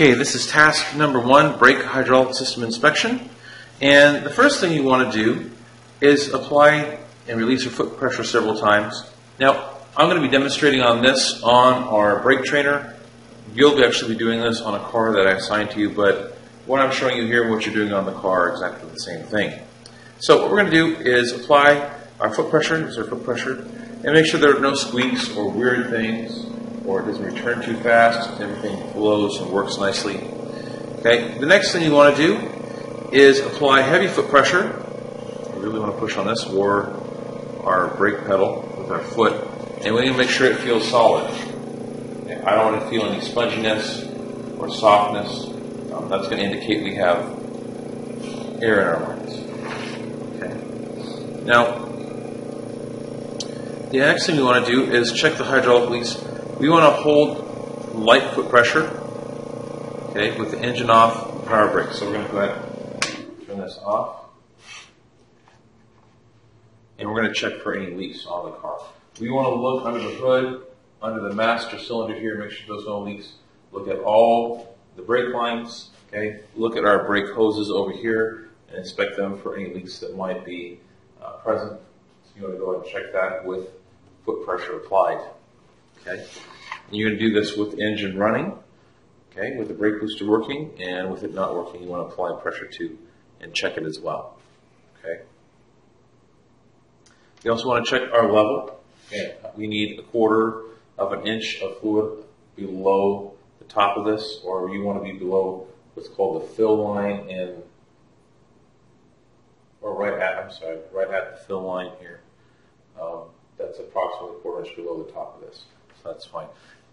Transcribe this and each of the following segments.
Okay, this is task number one, brake hydraulic system inspection. And the first thing you want to do is apply and release your foot pressure several times. Now, I'm going to be demonstrating on this on our brake trainer. You'll actually be doing this on a car that I assigned to you, but what I'm showing you here and what you're doing on the car are exactly the same thing. So what we're going to do is apply our foot pressure, is our foot pressure, and make sure there are no squeaks or weird things or it doesn't return too fast. Everything flows and works nicely. Okay. The next thing you want to do is apply heavy foot pressure. We really want to push on this or our brake pedal with our foot, and we need to make sure it feels solid. Okay. I don't want to feel any sponginess or softness. Um, that's going to indicate we have air in our lines. Okay. Now, the next thing we want to do is check the hydraulic leaks we want to hold light foot pressure, okay, with the engine off, power brake. So we're going to go ahead and turn this off. And we're going to check for any leaks on the car. We want to look under the hood, under the master cylinder here, make sure there's no leaks. Look at all the brake lines, okay? Look at our brake hoses over here and inspect them for any leaks that might be uh, present. So you want to go ahead and check that with foot pressure applied. Okay, and you're going to do this with engine running, okay, with the brake booster working, and with it not working, you want to apply pressure to and check it as well. Okay. We also want to check our level. Okay, we need a quarter of an inch of fluid below the top of this, or you want to be below what's called the fill line and or right at I'm sorry, right at the fill line here. Um, that's approximately a quarter inch below the top of this so that's fine.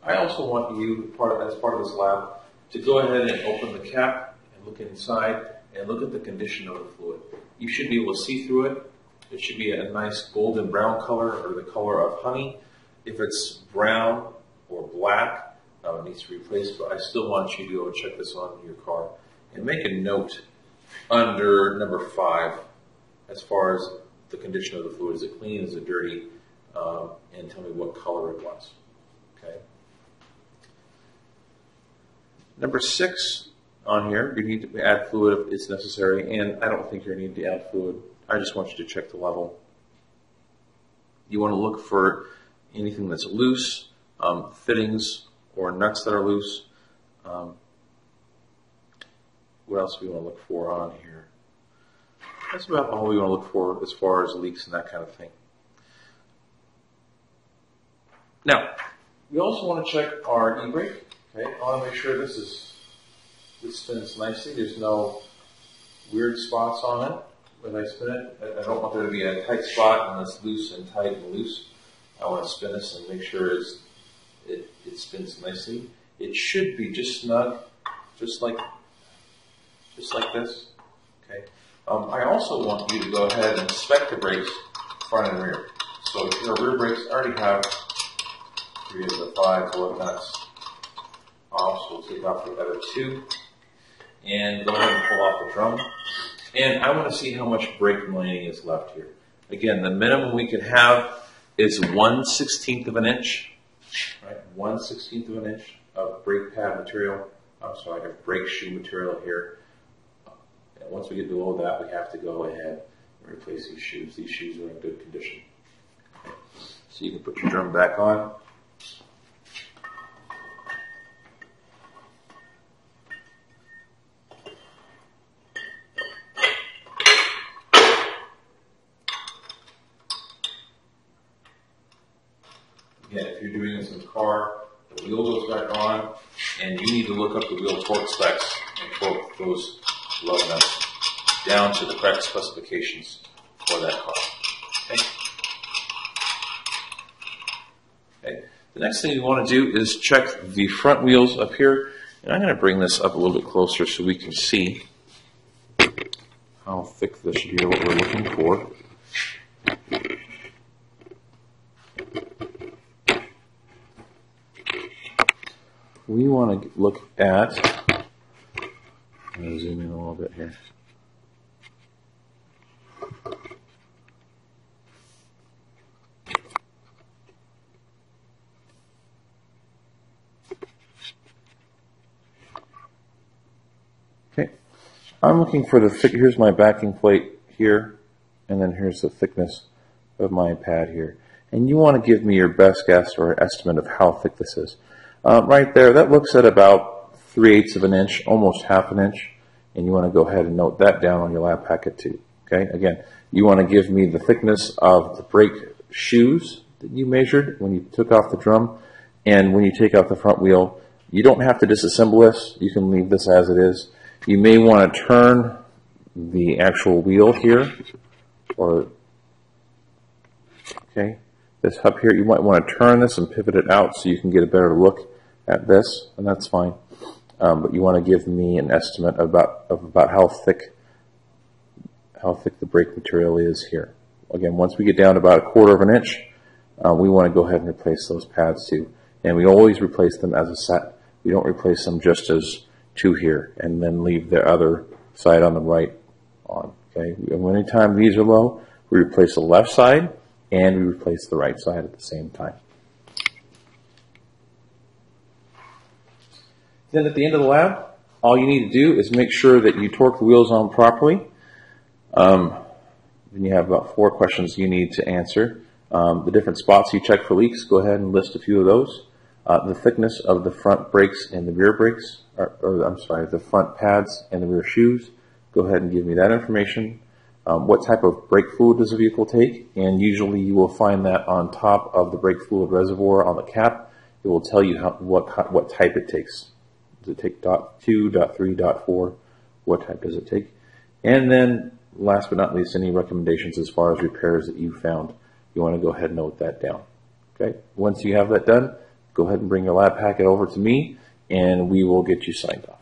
I also want you, part of, as part of this lab, to go ahead and open the cap and look inside and look at the condition of the fluid. You should be able to see through it. It should be a nice golden brown color or the color of honey. If it's brown or black, uh, it needs to be replaced, but I still want you to go check this on your car and make a note under number five as far as the condition of the fluid. Is it clean? Is it dirty? Um, and tell me what color it was. Okay. Number six on here, you need to add fluid if it's necessary, and I don't think you need to add fluid. I just want you to check the level. You want to look for anything that's loose, um, fittings or nuts that are loose. Um, what else do we want to look for on here? That's about all we want to look for as far as leaks and that kind of thing. Now, we also want to check our e-brake. Okay, I want to make sure this is this spins nicely. There's no weird spots on it when I spin it. I don't want there to be a tight spot and it's loose and tight and loose. I want to spin this and make sure it's, it, it spins nicely. It should be just snug, just like just like this. Okay. Um, I also want you to go ahead and inspect the brakes front and rear. So your rear brakes already have three of the five bullet nuts off. So we'll take off the other two and go ahead and pull off the drum. And I want to see how much brake lining is left here. Again, the minimum we can have is one sixteenth of an inch, right? One sixteenth of an inch of brake pad material. I'm sorry, I have brake shoe material here. And once we get below that, we have to go ahead and replace these shoes. These shoes are in good condition. So you can put your drum back on. Again, if you're doing this in the car, the wheel goes back on, and you need to look up the wheel torque specs and quote those lug nuts down to the correct specifications for that car. Okay? Okay. The next thing you want to do is check the front wheels up here. And I'm going to bring this up a little bit closer so we can see how thick this should be, what we're looking for. We want to look at, I'm going to zoom in a little bit here. Okay. I'm looking for the thick, here's my backing plate here, and then here's the thickness of my pad here. And you want to give me your best guess or estimate of how thick this is. Uh, right there, that looks at about 3 eighths of an inch, almost half an inch. And you want to go ahead and note that down on your lab packet too. Okay, again, you want to give me the thickness of the brake shoes that you measured when you took off the drum and when you take out the front wheel. You don't have to disassemble this. You can leave this as it is. You may want to turn the actual wheel here or okay this hub here you might want to turn this and pivot it out so you can get a better look at this and that's fine um, but you want to give me an estimate about of about how thick how thick the brake material is here again once we get down to about a quarter of an inch uh, we want to go ahead and replace those pads too and we always replace them as a set we don't replace them just as two here and then leave the other side on the right on. Okay, and anytime these are low, we replace the left side and we replace the right side at the same time. Then at the end of the lab, all you need to do is make sure that you torque the wheels on properly. Um, then you have about four questions you need to answer. Um, the different spots you check for leaks, go ahead and list a few of those. Uh, the thickness of the front brakes and the rear brakes, or, or, I'm sorry, the front pads and the rear shoes. Go ahead and give me that information. Um, what type of brake fluid does the vehicle take? And usually you will find that on top of the brake fluid reservoir on the cap. It will tell you how, what, what type it takes. Does it take dot two, dot three, dot four? What type does it take? And then last but not least, any recommendations as far as repairs that you found. You want to go ahead and note that down. Okay. Once you have that done, go ahead and bring your lab packet over to me and we will get you signed off.